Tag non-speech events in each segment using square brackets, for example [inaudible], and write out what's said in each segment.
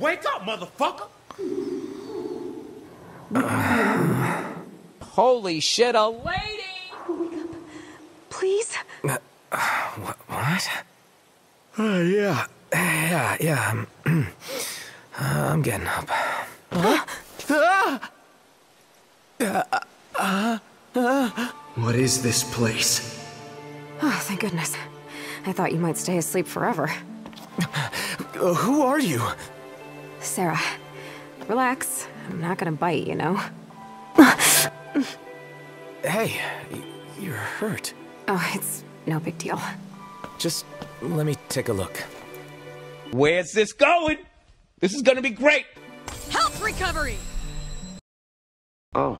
Wake up, motherfucker! Holy shit, a lady! Please? What? what? Uh, yeah. Yeah, yeah. I'm, um, [clears throat] I'm getting up. Uh, uh, uh, What is this place? Oh, thank goodness. I thought you might stay asleep forever. Uh, who are you? Sarah, relax. I'm not gonna bite, you know? Hey, you're hurt. Oh, it's no big deal. Just let me take a look. Where's this going? This is gonna be great! Health recovery! Oh.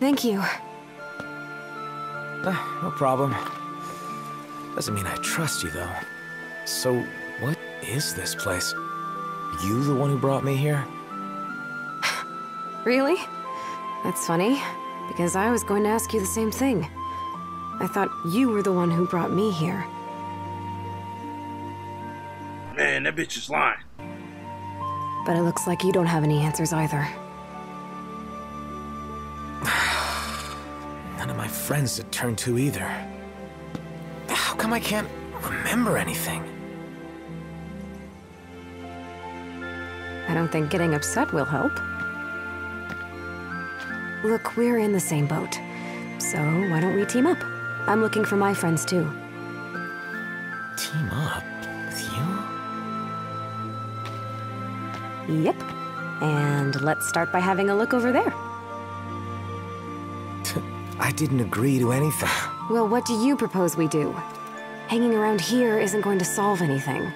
Thank you. Uh, no problem. Doesn't mean I trust you, though. So, what is this place? You the one who brought me here? [sighs] Really? That's funny, because I was going to ask you the same thing. I thought you were the one who brought me here. Man, that bitch is lying. But it looks like you don't have any answers either. Friends to turn to either. How come I can't remember anything? I don't think getting upset will help. Look, we're in the same boat. So why don't we team up? I'm looking for my friends too. Team up with you? Yep. And let's start by having a look over there. I didn't agree to anything. Well, what do you propose we do? Hanging around here isn't going to solve anything.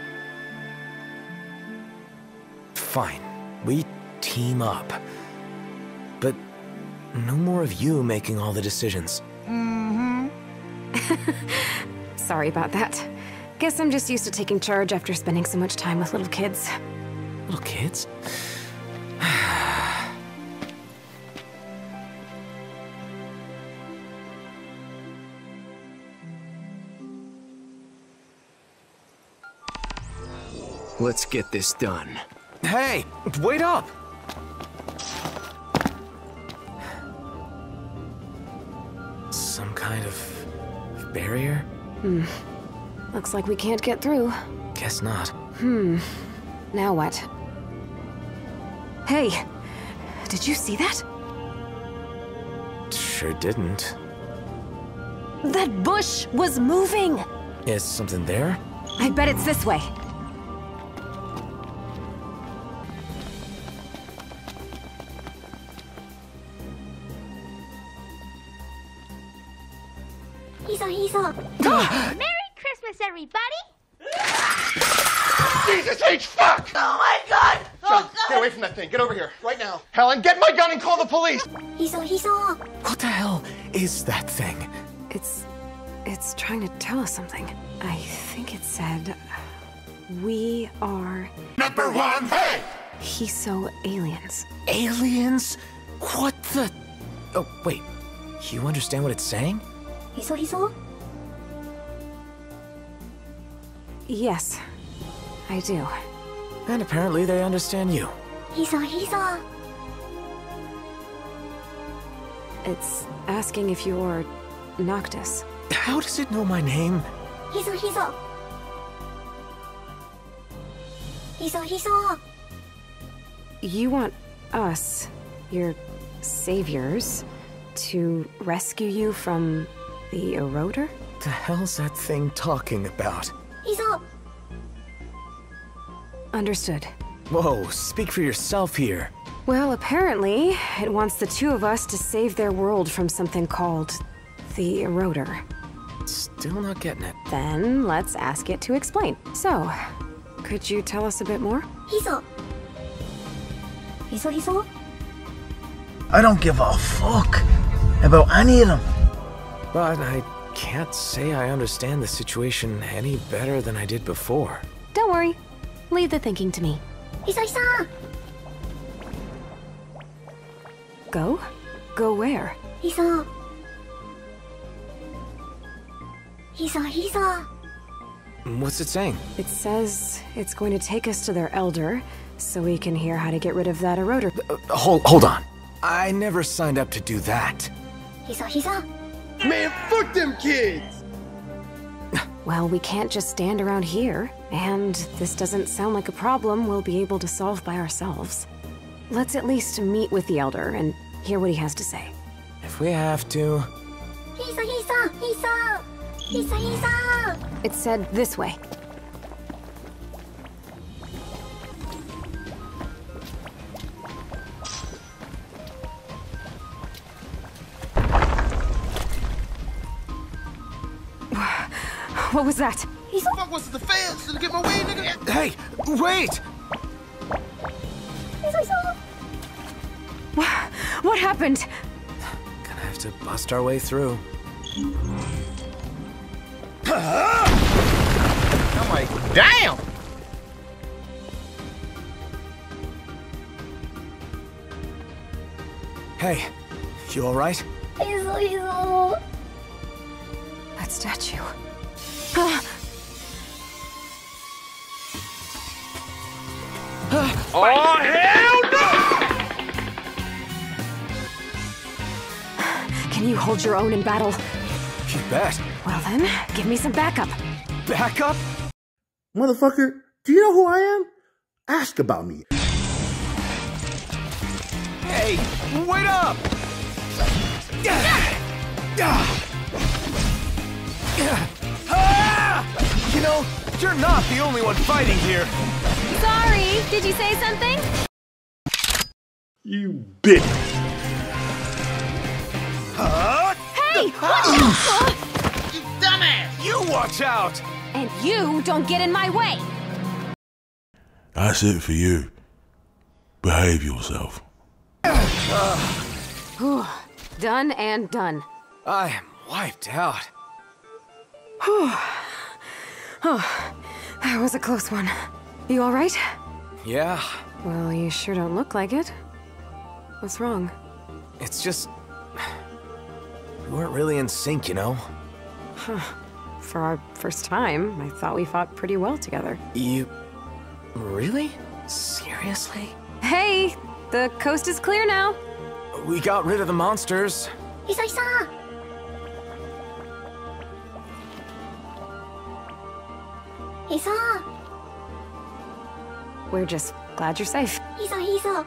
Fine, we team up. But no more of you making all the decisions. Mm-hmm. [laughs] Sorry about that. Guess I'm just used to taking charge after spending so much time with little kids. Little kids? Let's get this done. Hey, wait up! Some kind of barrier? Hmm. Looks like we can't get through. Guess not. Hmm. Now what? Hey, did you see that? Sure didn't. That bush was moving! Is something there? I bet it's this way. Jesus H. Fuck! Oh my god! John, get away from that thing. Get over here, right now. Helen, get my gun and call the police! He's on, he's on. What the hell is that thing? It's. It's trying to tell us something. I think it said. We are. Number one, hey! Hiso aliens. Aliens? What the? Oh, wait. You understand what it's saying? He's on, he's on. Yes, I do. And apparently they understand you. He's on. It's asking if you're Noctis. How does it know my name? He's on, he's on. He's on, he's on. You want us, your saviors, to rescue you from the eroder? The hell's that thing talking about? He's on. Understood. Whoa, speak for yourself here. Well, apparently, it wants the two of us to save their world from something called the eroder. Still not getting it. Then let's ask it to explain. So, could you tell us a bit more? He's on. He's on, he's on. I don't give a fuck about any of them. But I can't say I understand the situation any better than I did before. Don't worry. Leave the thinking to me. Hisai-san! Go? Go where? Hiso. Hiso, Hiso. What's it saying? It says it's going to take us to their elder, so we can hear how to get rid of that eroder. Uh, hold, hold on. I never signed up to do that. Hiso, Hiso. Man, fuck them kids! Well, we can't just stand around here, and this doesn't sound like a problem we'll be able to solve by ourselves. Let's at least meet with the Elder and hear what he has to say. If we have to... Hisa, Hisa! Hisa! Hisa, Hisa! It said this way. What was that? What fuck was it? The feds? Did I get my way, nigga? Hey, wait! What, what happened? Gonna have to bust our way through. I'm like, damn! Hey, you alright? That statue. Oh, hell no! Can you hold your own in battle? You bet. Well then, give me some backup. Backup? Motherfucker, do you know who I am? Ask about me. Hey, wait up! Ah! You're not the only one fighting here. Sorry, did you say something? You bitch. Huh? Hey, watch what the? You watch out! And you don't get in my way. That's it for you. Behave yourself. Whew. [sighs] Done and done. I am wiped out. [sighs] [sighs] Oh, that was a close one. You alright? Yeah, Well, you sure don't look like it. What's wrong? it's just. We weren't really in sync, you know? Huh. For our first time, I thought we fought pretty well together. You. Really? Seriously? Hey! The coast is clear now. We got rid of the monsters. い He's up. We're just glad you're safe. He's up, he's up.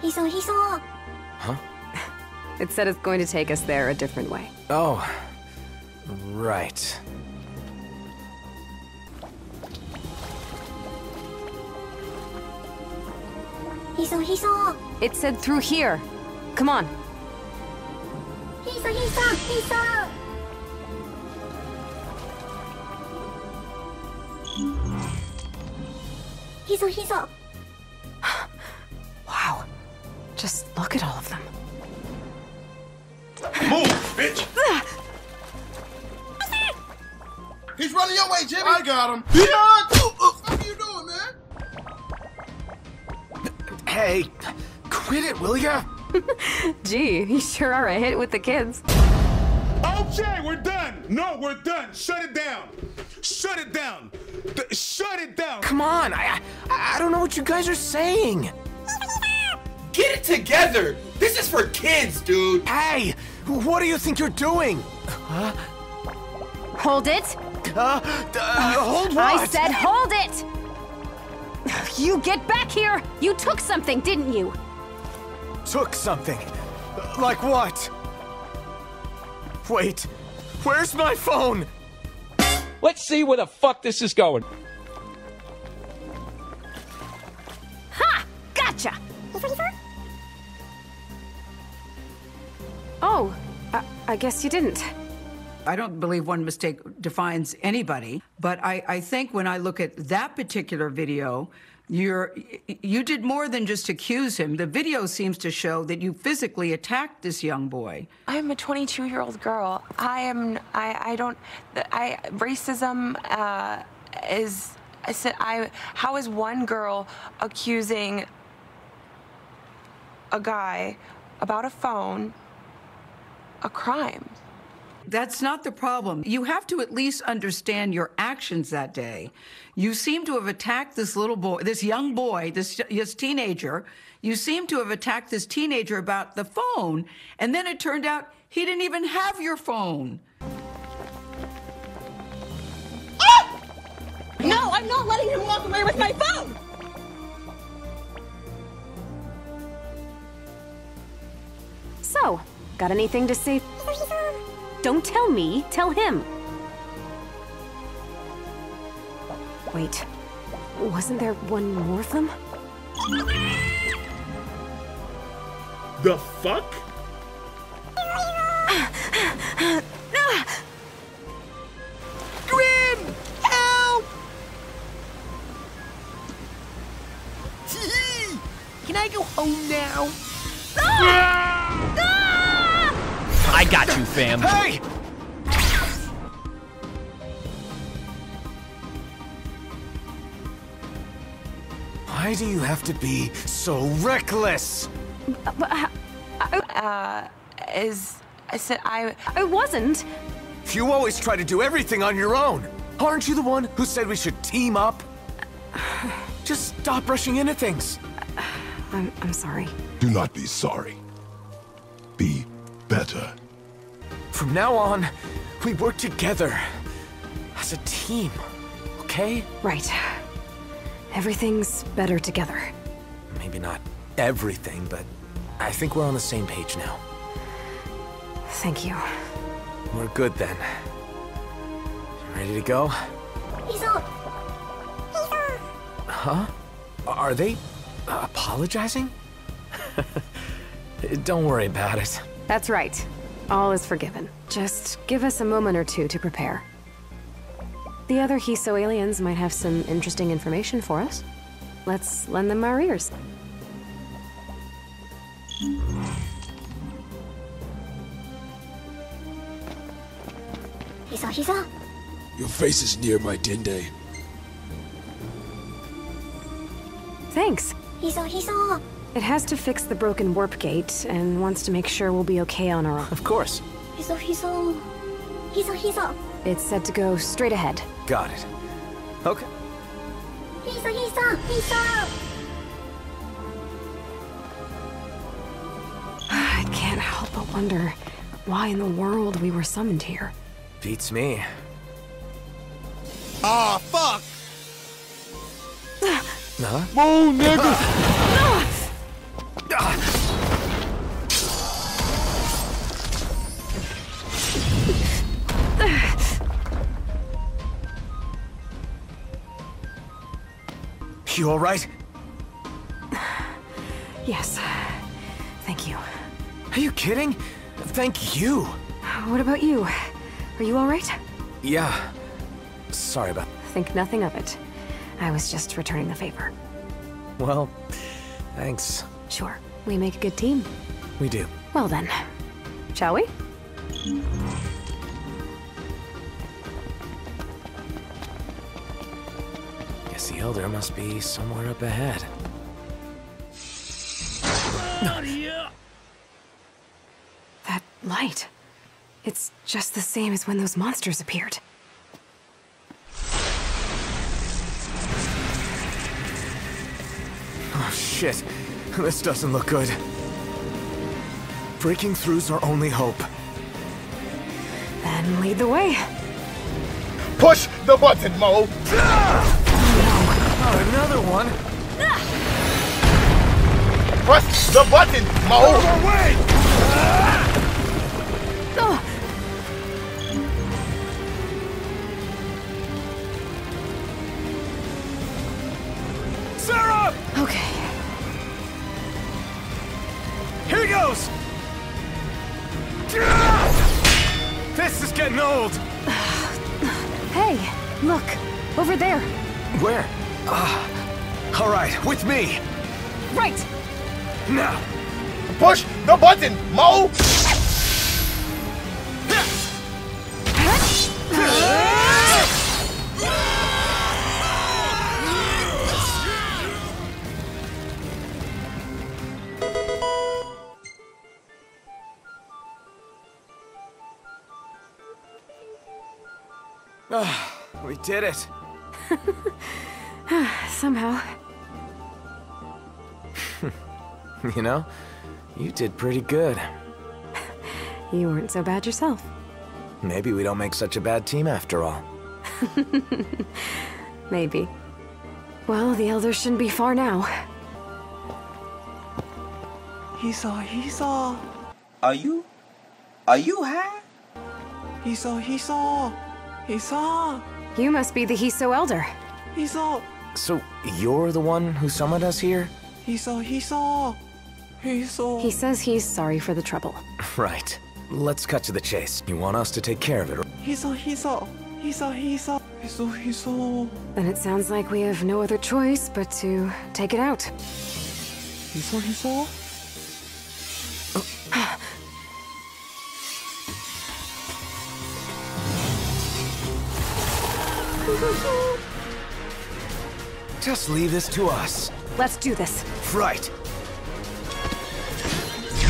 He's up, he's up. Huh? [laughs] it said it's going to take us there a different way. Oh, right. Hiso, Hiso! It said through here. Come on. Hiso, Hiso, Hiso! He's so. He's so. Wow. Just look at all of them. Move, bitch! He's running your way, Jimmy! I got him! What are you doing, man? Hey, quit it, will ya? [laughs] Gee, you sure are a hit with the kids. Okay, we're done. No, we're done. Shut it down. Shut it down. Th- shut it down. Come on, I, I I don't know what you guys are saying. Get it together! This is for kids, dude! Hey, what do you think you're doing? Huh? Hold it. Uh, uh, hold what? I said hold it. You get back here. You took something, didn't you? took something. Like what? Wait, where's my phone? Let's see where the fuck this is going. Ha! Gotcha. Oh, I, I guess you didn't. I don't believe one mistake defines anybody, but I, I think when I look at that particular video, you're you did more than just accuse him. The video seems to show that you physically attacked this young boy. I'm a 22 year old girl. I am. I. I don't. I racism uh, is. I said. I. How is one girl accusing a guy about a phone a crime. That's not the problem. You have to at least understand your actions that day. You seem to have attacked this little boy, this young boy, this, this teenager. You seem to have attacked this teenager about the phone, and then it turned out he didn't even have your phone. Ah! No, I'm not letting him walk away with my phone! So, got anything to say? Don't tell me, tell him. Wait, wasn't there one more of them? The fuck? Grim! Help! Can I go home now? Ah! I got you, fam. Hey! Why do you have to be so reckless? Uh, is I said I I wasn't. You always try to do everything on your own. Aren't you the one who said we should team up? [sighs] Just stop rushing into things. I'm, I'm sorry. Do not be sorry. Be better. From now on, we work together. As a team, okay? Right. Everything's better together. Maybe not everything, but I think we're on the same page now. Thank you. We're good then. Ready to go? He's on. Huh? Are they uh, apologizing? [laughs] Don't worry about it. That's right. All is forgiven. Just give us a moment or two to prepare. The other Hiso aliens might have some interesting information for us. Let's lend them our ears. Hiso, Hiso. Your face is near my Dende. Thanks. Hiso, Hiso. It has to fix the broken warp gate and wants to make sure we'll be okay on our own. Of course. Hiso, Hiso. Hiso, Hiso. It's set to go straight ahead. Got it. Okay. Hiso, Hiso, Hiso. [sighs] I can't help but wonder why in the world we were summoned here. Beats me. Ah, fuck! Huh? Move, nigga! [laughs] You alright? Yes. Thank you. Are you kidding? Thank you. What about you? Are you alright? Yeah. Sorry about Think nothing of it. I was just returning the favor. Well, thanks. Sure. We make a good team. We do. Well then. Shall we? The Elder must be somewhere up ahead. That light. It's just the same as when those monsters appeared. Oh shit. This doesn't look good. Breaking through's our only hope. Then lead the way. Push the button, Mo! Oh, another one? Press the button, Mo! Sarah! Okay. Here goes! This is getting old! Hey, look. Over there. Where? Uh, all right, with me. Right. Now. Push the button, Mo. Ah, we did it. [laughs] Somehow. [laughs] You know, you did pretty good. You weren't so bad yourself. Maybe we don't make such a bad team after all. [laughs] Maybe. Well, the elders shouldn't be far now. Hisa, Hisa. Are you? Are you high? Hisa, Hisa. Hisa. You must be the Hiso Elder. Hisa. So, you're the one who summoned us here? Hisa, Hisa. Hisa. He saw. He says he's sorry for the trouble. Right. Let's cut to the chase. You want us to take care of it, Hisa, Hisa. Hisa, Hisa. Hisa, Hisa. Then it sounds like we have no other choice but to take it out. Hisa, Hisa. Just leave this to us. Let's do this. Right.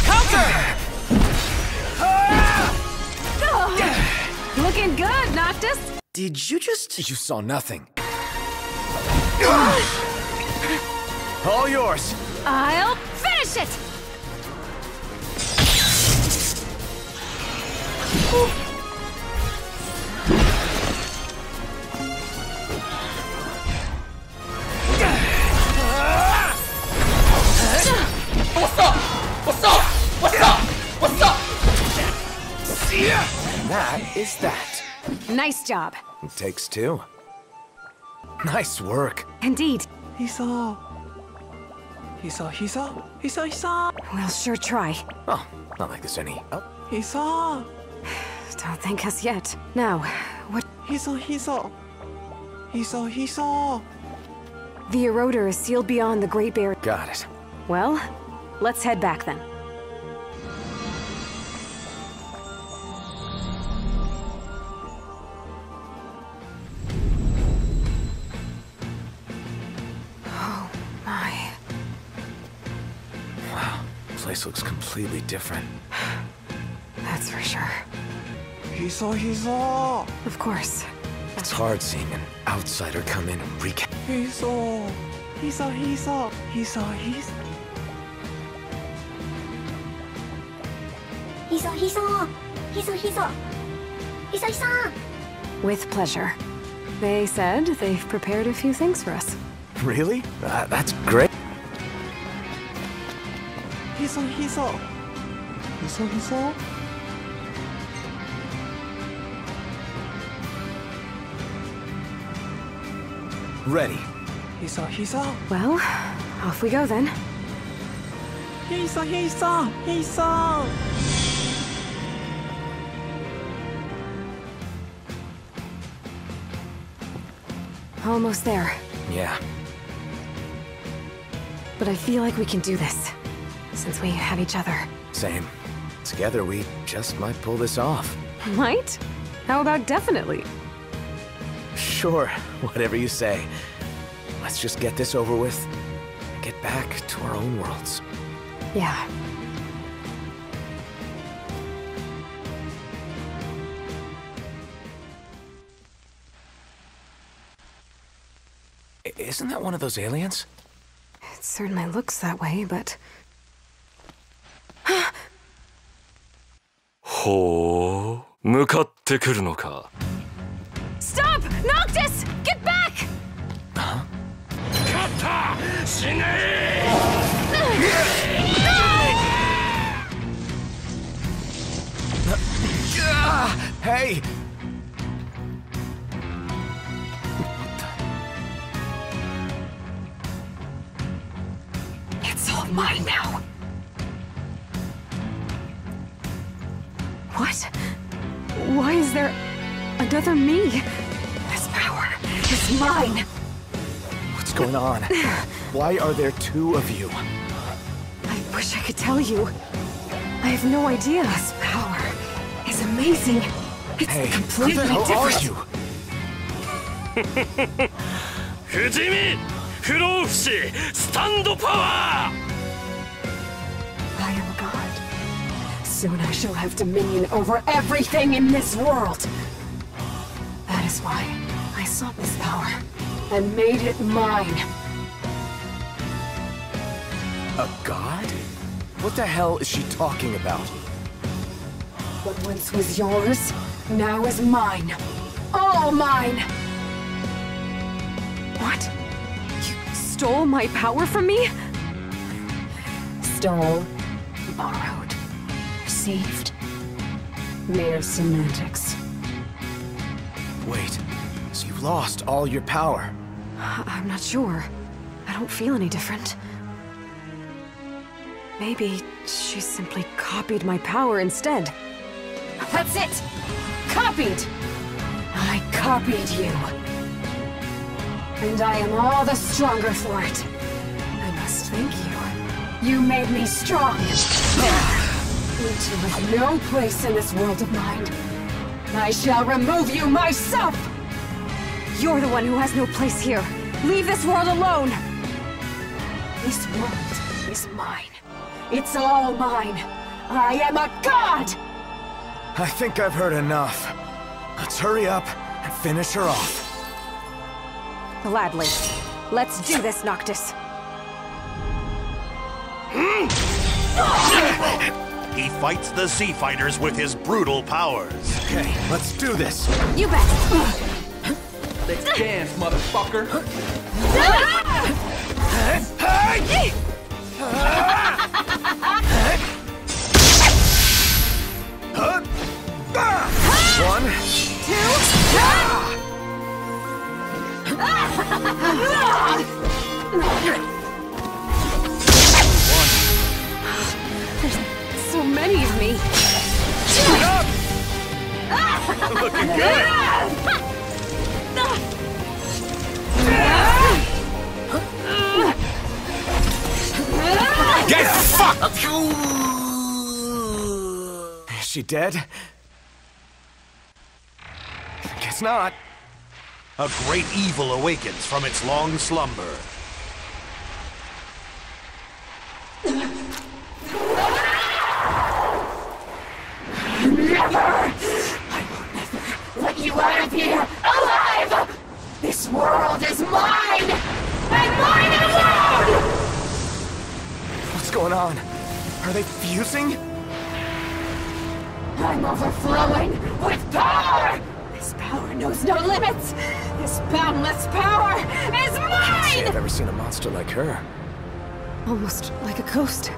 Counter! Ah! Ah! Looking good, Noctis! Did you just... You saw nothing. Ah! All yours. I'll finish it! What's up? What's up? What's up? What's up? And that is that. Nice job. It takes two. Nice work. Indeed. Hisa. Hisa, Hisa. Hisa, Hisa. We'll sure try. Oh, not like this any... Oh, He saw. Don't thank us yet. Now, what... He saw, he saw. He saw, he saw. The eroder is sealed beyond the Great Barrier. got it. Well, let's head back then. Oh my. Wow, place looks completely different. That's for sure. Hisa, Hisa. Of course. It's hard seeing an outsider come in and wreak... Hisa. Hisa, Hisa. Hisa, Hisa. Hisa, Hisa. Hisa, Hisa. Hisa, Hisa. With pleasure. They said they've prepared a few things for us. Really? Uh, that's great. Hisa, Hisa. Hisa, Hisa. Ready. Hisa, Hisa. Well, off we go then. Hisa, Hisa. Hisa. Almost there. Yeah. But I feel like we can do this. Since we have each other. Same. Together, we just might pull this off. Might? How about definitely? Sure, [laughs] whatever you say. Let's just get this over with and get back to our own worlds. Yeah. Isn't that one of those aliens? It certainly looks that way, but... Ho... Mukatte kuru no? Stop! Noctis! Get back! Huh? Kata! Shinei! Uh, hey! mine now. What? Why is there another me? This power is mine. What's going on? Why are there two of you? I wish I could tell you. I have no idea. This power is amazing. It's Hey, who completely the hell are different. you? 不死身不老不死スタンドパワ I Soon I shall have dominion over everything in this world. That is why I sought this power and made it mine. A god? What the hell is she talking about? What once was yours, now is mine. All mine! What? You stole my power from me? Stole, borrowed, received. Mere semantics. Wait, so you've lost all your power? I'm not sure. I don't feel any different. Maybe she simply copied my power instead. That's it! Copied! I copied you. And I am all the stronger for it. I must thank you. You made me strong. You have no place in this world of mine. I shall remove you myself! You're the one who has no place here. Leave this world alone! This world is mine. It's all mine. I am a god! I think I've heard enough. Let's hurry up and finish her off. Gladly. Let's do this, Noctis. Hmm? He fights the Sea Fighters with his brutal powers. Okay, let's do this. You bet. Let's dance, motherfucker. One, There's [laughs] so many of me. Looking good. Get fucked! Is she dead? Guess not. A great evil awakens from its long slumber. Never! I will never let here alive! This world is mine! And mine alone! What's going on? Are they fusing? I'm overflowing with power! This power knows no limits! This boundless power is mine! I've ever seen a monster like her. Almost like a ghost.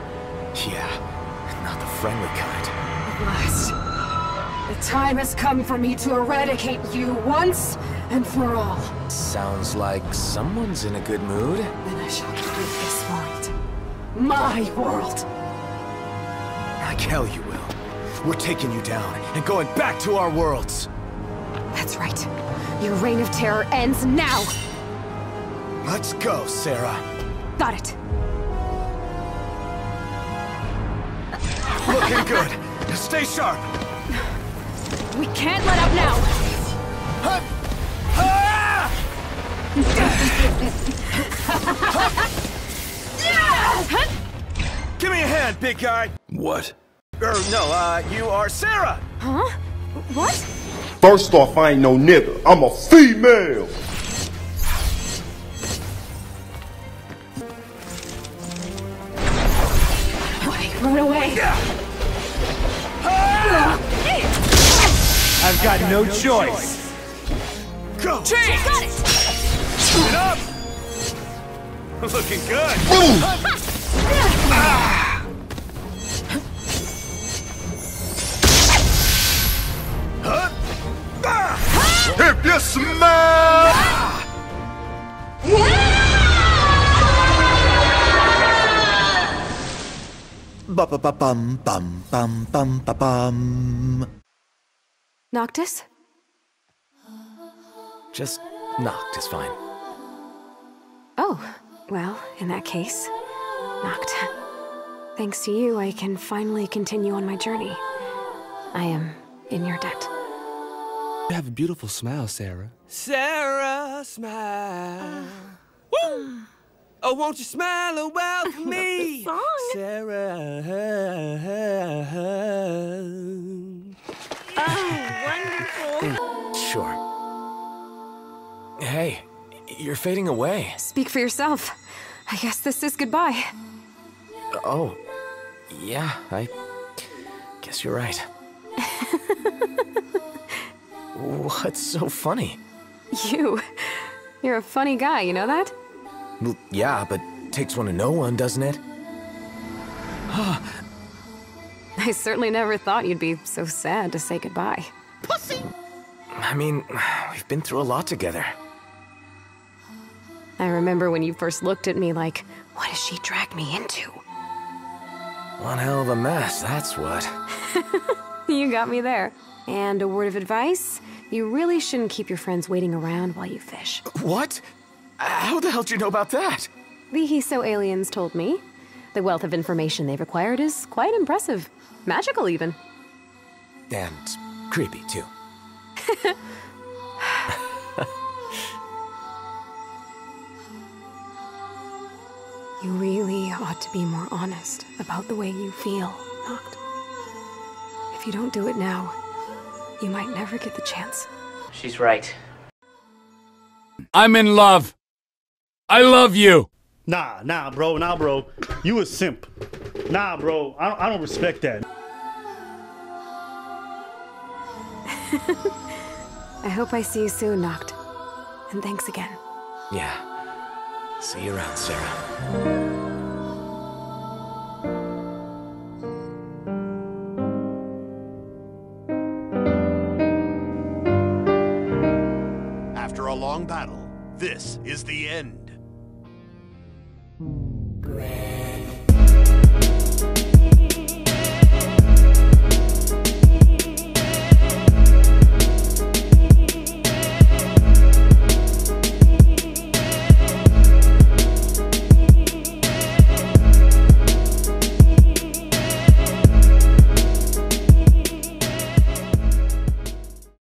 Yeah, not the friendly kind. At last. The time has come for me to eradicate you once and for all. Sounds like someone's in a good mood. Then I shall create this world. My world. Like hell you will. We're taking you down and going back to our worlds. That's right. Your reign of terror ends now. Let's go, Sarah. Got it. Looking good. Stay sharp. We can't let up now. Give me a hand, big guy. What? Er, no, uh, you are Sarah. Huh? What? First off, I ain't no nigga. I'm a female. Run away. I've got no choice. Go. Chance! Got it! Get up! Looking good. Boom! If you smell. Ba ba ba bum bum bum bum ba bum. Noctis? Just Noct is fine. Oh, well, in that case, Noct. Thanks to you, I can finally continue on my journey. I am in your debt. You have a beautiful smile, Sarah. Sarah, smile. Ah. Woo! Oh, won't you smile and welcome [laughs] me? Sarah. Hey, you're fading away. Speak for yourself. I guess this is goodbye. Oh, yeah, I guess you're right. [laughs] What's so funny? You. You're a funny guy, you know that? Well, yeah, but takes one to know one, doesn't it? [gasps] I certainly never thought you'd be so sad to say goodbye. Pussy! I mean, we've been through a lot together. I remember when you first looked at me like, what does she drag me into? One hell of a mess, that's what. [laughs] You got me there. And a word of advice you really shouldn't keep your friends waiting around while you fish. What? How the hell do you know about that? The Hiso aliens told me. The wealth of information they've acquired is quite impressive. Magical, even. And creepy, too. [laughs] You really ought to be more honest about the way you feel, Noct. If you don't do it now, you might never get the chance. She's right. I'm in love. I love you. Nah, nah, bro, nah, bro. You a simp. Nah, bro. I don't, I don't respect that. [laughs] I hope I see you soon, Noct. And thanks again. Yeah. See you around, Sarah.